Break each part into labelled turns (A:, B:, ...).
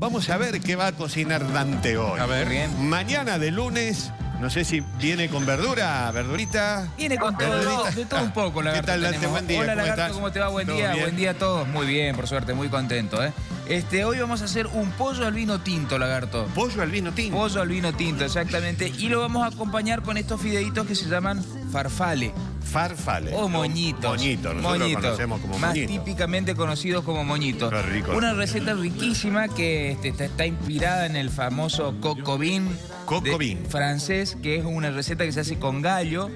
A: Vamos a ver qué va a cocinar Dante hoy.
B: A ver.
C: Bien.
A: Mañana de lunes, no sé si viene con verdura, verdurita.
C: Viene con todo,
A: Verdurita.
C: de todo un poco,
A: ¿Qué
C: Lagarto.
A: tal, Dante?
C: tenemos.
A: Buen día,
C: Hola,
A: ¿cómo
C: Lagarto,
A: estás?
C: ¿cómo te va? Buen
A: ¿Todo
C: día,
A: bien?
C: buen día a todos. Muy bien, por suerte, muy contento, ¿eh? Este, hoy vamos a hacer un pollo al vino tinto, Lagarto.
A: Pollo al vino tinto.
C: Pollo al vino tinto, exactamente. Y lo vamos a acompañar con estos fideitos que se llaman farfale
A: Farfale.
C: o moñitos.
A: Moñitos, nosotros
C: Moñitos,
A: lo conocemos como
C: Más típicamente conocidos como moñitos.
A: Qué rico.
C: Una receta riquísima que este, está, está inspirada en el famoso coco bean
A: Coco
C: de-
A: bean.
C: francés, que es una receta que se hace con gallo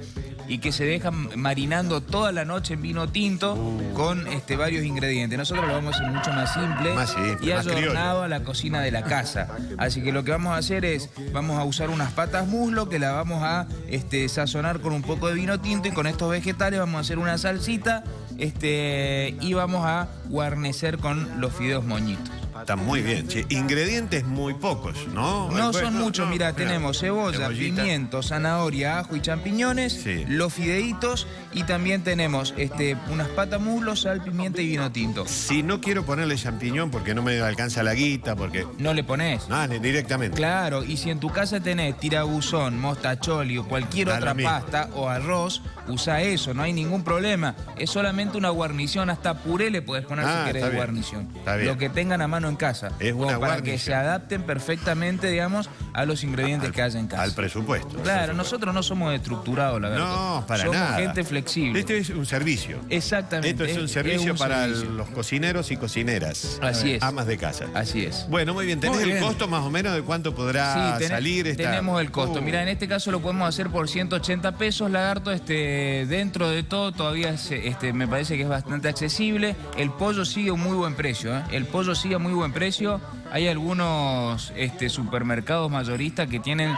C: y que se deja marinando toda la noche en vino tinto
A: Uh.
C: con este, varios ingredientes. Nosotros lo vamos a hacer mucho más simple,
A: Más simple,
C: y
A: más
C: ayornado a la cocina de la casa. Así que lo que vamos a hacer es, vamos a usar unas patas muslo que la vamos a este, sazonar con un poco de vino tinto y con estos vegetales vamos a hacer una salsita este, y vamos a guarnecer con los fideos moñitos.
A: Está muy bien. che. Ingredientes muy pocos, ¿no?
C: No son muchos,
A: no,
C: mira,
A: mirá.
C: tenemos cebolla,
A: Cebollita.
C: pimiento, zanahoria, ajo y champiñones,
A: Sí.
C: los fideitos y también tenemos este, unas patas muslo, sal, pimienta y vino tinto.
A: Si no quiero ponerle champiñón porque no me alcanza la guita, porque...
C: No le pones.
A: No, ni directamente.
C: Claro, y si en tu casa tenés tirabuzón, mostacholi o cualquier
A: Da
C: otra pasta o arroz, usa eso, no hay ningún problema. Es solamente una guarnición, hasta puré le puedes poner
A: Ah,
C: si querés de
A: bien.
C: guarnición.
A: Está bien.
C: Lo que tengan a mano en casa.
A: Es una
C: para que
A: guarnición.
C: se adapten perfectamente, digamos, a los ingredientes
A: Al-
C: que haya en casa.
A: Al presupuesto.
C: Claro, nosotros no somos estructurados, la verdad.
A: No, para
C: somos
A: nada.
C: gente flexible.
A: Este es un servicio.
C: Exactamente.
A: Esto es un servicio
C: un
A: para
C: servicio.
A: los cocineros y cocineras.
C: Así es.
A: Amas de casa.
C: Así es.
A: Bueno, muy bien. ¿Tenés
B: Muy
A: el costo más o menos de cuánto podrá
C: ten-
A: salir esta?
C: tenemos el costo.
A: Uh,
C: Mira, en este caso lo podemos hacer por 180 pesos, lagarto. Este, dentro de todo, todavía es, este, me parece que es bastante accesible. El pollo sigue a muy buen precio. ¿eh? El pollo sigue a muy buen precio. Hay algunos este, supermercados mayoristas que tienen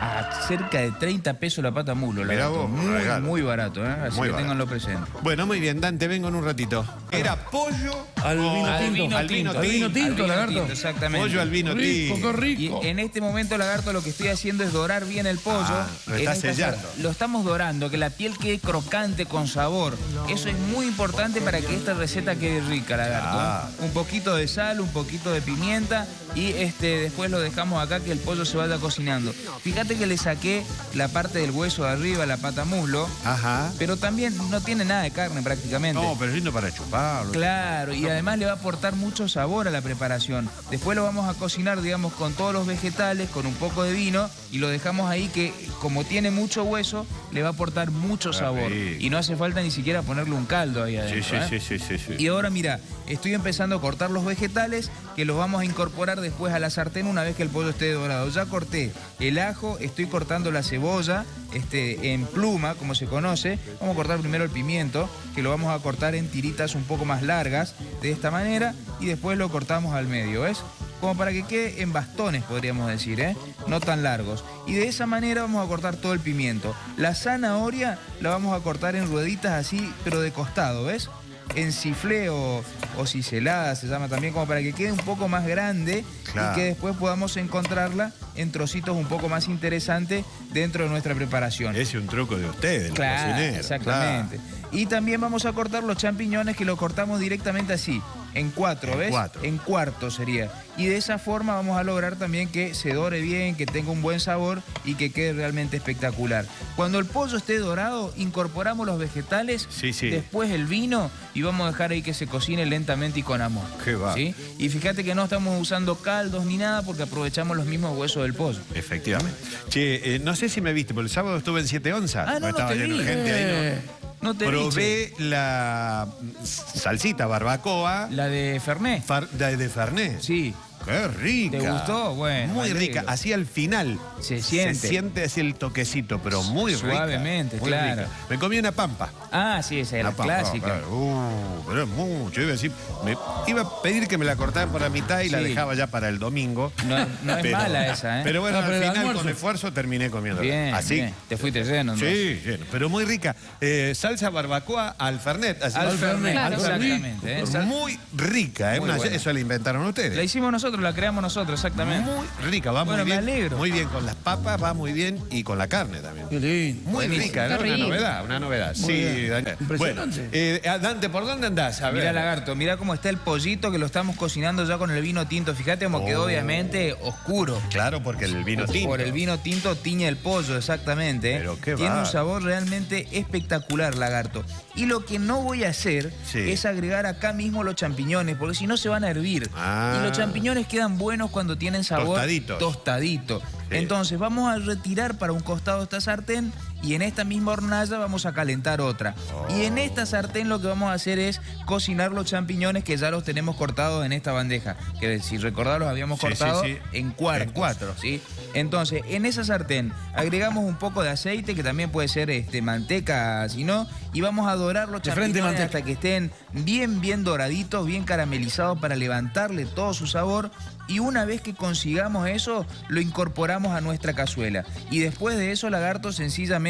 C: a cerca de 30 pesos la pata mulo.
A: Mirá
C: lagarto.
A: vos,
C: muy,
A: regalo.
C: muy barato. ¿eh? Así
A: Muy
C: que
A: barato.
C: ténganlo presente.
A: Bueno, muy bien, Dante, vengo en un ratito. Era pollo
B: Al vino
C: Al
B: tinto.
A: Al vino
C: tinto.
B: Al vino
A: tinto.
B: tinto,
C: Al vino
B: lagarto.
C: tinto, exactamente.
A: Pollo al vino
B: Rico,
A: tinto.
B: qué
C: Y
B: rico.
C: en este momento, lagarto, lo que estoy haciendo es dorar bien el pollo.
A: Ah, lo está sellando.
C: Lo estamos dorando, que la piel quede crocante con sabor. Eso es muy importante para que esta receta quede rica, lagarto.
A: Ah.
C: Un poquito de sal, un poquito de pimienta y este después lo dejamos acá que el pollo se vaya cocinando. Fíjate que le saqué la parte del hueso de arriba, la pata muslo,
A: Ajá.
C: pero también no tiene nada de carne prácticamente.
A: No, pero es lindo para chuparlo.
C: Claro, y además le va a aportar mucho sabor a la preparación. Después lo vamos a cocinar, digamos, con todos los vegetales, con un poco de vino, y lo dejamos ahí que, como tiene mucho hueso, le va a aportar mucho
A: Qué
C: sabor. Y no hace falta ni siquiera ponerle un caldo ahí
A: Sí,
C: adentro.
A: sí,
C: ¿eh?
A: sí, sí, sí, sí.
C: Y ahora mira, estoy empezando a cortar los vegetales que los vamos a incorporar después a la sartén una vez que el pollo esté dorado. Ya corté el ajo, estoy cortando la cebolla este, en pluma, como se conoce. Vamos a cortar primero el pimiento, que lo vamos a cortar en tiritas un poco más largas, de esta manera, y después lo cortamos al medio, ¿ves? Como para que quede en bastones, podríamos decir, ¿eh? No tan largos. Y de esa manera vamos a cortar todo el pimiento. La zanahoria la vamos a cortar en rueditas así, pero de costado, ¿ves? En ciflé o, o ciselada, se llama también, como para que quede un poco más grande
A: Claro.
C: y que después podamos encontrarla en trocitos un poco más interesantes dentro de nuestra preparación.
A: Ese es un truco de ustedes,
C: Claro, exactamente. Y también vamos a cortar los champiñones que lo cortamos directamente así, en cuatro,
A: En
C: ¿ves?
A: cuatro.
C: En cuarto sería. Y de esa forma vamos a lograr también que se dore bien, que tenga un buen sabor y que quede realmente espectacular. Cuando el pollo esté dorado, incorporamos los vegetales,
A: Sí, sí.
C: después el vino y vamos a dejar ahí que se cocine lentamente y con amor.
A: Qué va.
C: ¿sí? Y fíjate que no estamos usando caldos ni nada porque aprovechamos los mismos huesos del pollo.
A: Efectivamente. Che, eh, no sé si me viste, pero el sábado estuve en 7 onzas.
C: Ah, no, no
A: estaba
C: te
A: lleno de
C: vi.
A: gente ahí.
B: Eh,
C: No
A: ¿no?
C: te.
A: Probé la salsita barbacoa
C: La de Fernet.
A: far- de, de Fernet.
C: Sí.
A: ¡Qué rica!
C: ¿Te gustó? Bueno,
A: Muy rica. Así al final.
C: Se siente.
A: Se siente así el toquecito, pero muy rica.
C: Suavemente,
A: muy
C: claro.
A: rica. Me comí una pampa.
C: Ah, sí, esa era
A: pampa,
C: clásica.
A: claro. Uh, pero es mucho. Iba a, decir, me- iba a pedir que me la cortaran por la mitad y la dejaba ya para el domingo.
C: No, no es mala esa, ¿eh?
A: Pero bueno,
B: pero
A: al final
B: almuerzo.
A: con esfuerzo terminé comiendo.
C: Bien,
A: Así.
C: bien. Te fuiste lleno. ¿no?
A: Sí, lleno, pero muy rica. Eh, salsa barbacoa al fernet. así.
C: Al Fernet, exactamente. ¿eh?
A: Muy rica, ¿eh?
C: Muy
A: Una-
C: buena.
A: eso la inventaron ustedes.
C: La hicimos nosotros, nosotros, la creamos nosotros, exactamente.
A: Muy rica, va
C: Bueno,
A: muy
C: me
A: bien.
C: alegro.
A: Muy bien con las papas, va muy bien y con la carne también.
B: Qué lindo.
A: Muy
C: Buenísimo.
A: rica, ¿no? Una novedad, una novedad.
B: Muy
A: sí,
B: bien.
A: Daniel. Bueno,
B: Impresionante.
A: eh, Dante, ¿por dónde andás? A ver.
C: Mira, lagarto, mira cómo está el pollito que lo estamos cocinando ya con el vino tinto. Fíjate cómo quedó
A: Oh.
C: obviamente oscuro.
A: Claro, porque el vino tinto.
C: Por el vino tinto tiñe el pollo, exactamente. ¿eh?
A: Pero qué
C: Tiene
A: va.
C: un sabor realmente espectacular, lagarto. Y lo que no voy a hacer
A: Sí.
C: es agregar acá mismo los champiñones, porque si no se van a hervir.
A: Ah.
C: Y los champiñones quedan buenos cuando tienen sabor tostadito.
A: Sí.
C: Entonces vamos a retirar para un costado esta sartén y en esta misma hornalla vamos a calentar otra. Y en esta sartén lo que vamos a hacer es cocinar los champiñones que ya los tenemos cortados en esta bandeja. Que si recordar los habíamos
A: Sí, sí,
C: cortado
A: sí.
C: en cuatro.
A: En cuatro.
C: ¿sí? Entonces, en esa sartén agregamos un poco de aceite, que también puede ser este, manteca, si no, y vamos a dorar los
B: De
C: champiñones hasta que estén bien, bien doraditos, bien caramelizados para levantarle todo su sabor. Y una vez que consigamos eso, lo incorporamos a nuestra cazuela. Y después de eso, lagarto, sencillamente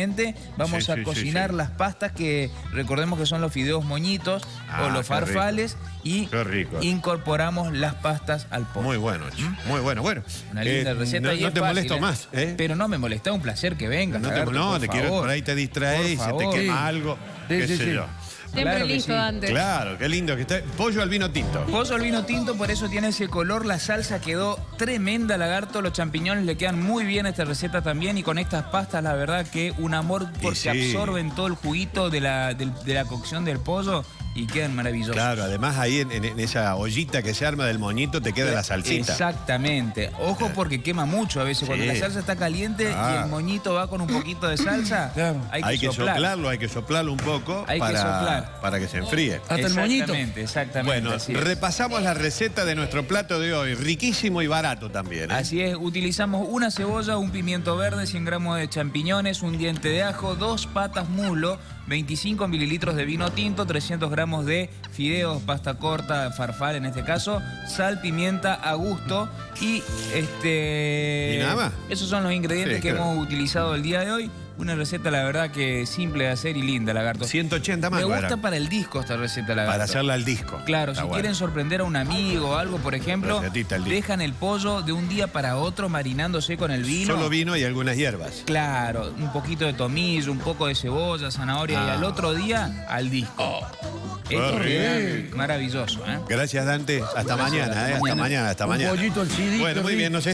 C: vamos
A: Sí,
C: a
A: sí,
C: cocinar
A: sí.
C: las pastas que recordemos que son los fideos moñitos
A: Ah,
C: o los
A: rico.
C: farfales. Y
A: rico.
C: incorporamos las pastas al pollo.
A: Muy bueno, muy bueno. Bueno,
C: Una linda
A: eh,
C: receta
A: no,
C: y
A: no te
C: fácil,
A: molesto
C: ¿eh?
A: más, ¿eh?
C: Pero no me molesta, un placer que vengas.
A: no te, no,
C: por
A: te quiero, por ahí te distraes, se te quema algo, qué sé yo.
D: Siempre
C: Claro
D: listo,
C: sí.
D: Dante.
A: Claro, qué lindo que está. Pollo al vino tinto.
C: Pollo al vino tinto, por eso tiene ese color. La salsa quedó tremenda, lagarto. Los champiñones le quedan muy bien a esta receta también. Y con estas pastas, la verdad que un amor porque
A: sí.
C: absorben todo el juguito de la, de la cocción del pollo y quedan maravillosos.
A: Claro, además ahí en, en- en esa ollita que se arma del moñito te queda la salsita.
C: Exactamente. Ojo porque quema mucho a veces. Cuando la salsa está caliente
A: Ah.
C: y el moñito va con un poquito de salsa,
B: Claro.
C: hay que,
A: Hay que
C: soplar.
A: soplarlo, hay que soplarlo un poco
C: Hay que
A: para,
C: soplar.
A: para que se enfríe.
B: Hasta el moñito.
C: Exactamente, exactamente.
A: Bueno, repasamos la receta de nuestro plato de hoy. Riquísimo y barato también. ¿eh?
C: Así es, utilizamos una cebolla, un pimiento verde, 100 gramos de champiñones, un diente de ajo, dos patas mulo, 25 mililitros de vino tinto, 300 gramos de fideos, pasta corta, farfal en este caso, sal, pimienta a gusto y este...
A: ¿Y nada más?
C: Esos son los ingredientes
A: Sí,
C: que
A: claro.
C: hemos utilizado el día de hoy. Una receta, la verdad, que simple de hacer y linda, lagarto.
A: 180 más.
C: Me gusta para el disco esta receta, lagarto.
A: para hacerla al disco.
C: Claro,
A: Está
C: si
A: bueno.
C: quieren sorprender a un amigo o algo, por ejemplo, dejan el pollo de un día para otro marinándose con el vino.
A: Solo vino y algunas hierbas.
C: Claro, un poquito de tomillo, un poco de cebolla, zanahoria y
A: Ah.
C: al otro día al disco. Esto
A: Qué
C: queda maravilloso, ¿eh?
A: Gracias, Dante. Hasta
C: Gracias,
A: mañana,
C: hasta
A: ¿eh? Hasta
C: mañana.
A: mañana, hasta
B: Un
A: mañana.
B: pollito al CD,
A: Bueno, muy bien, no sé.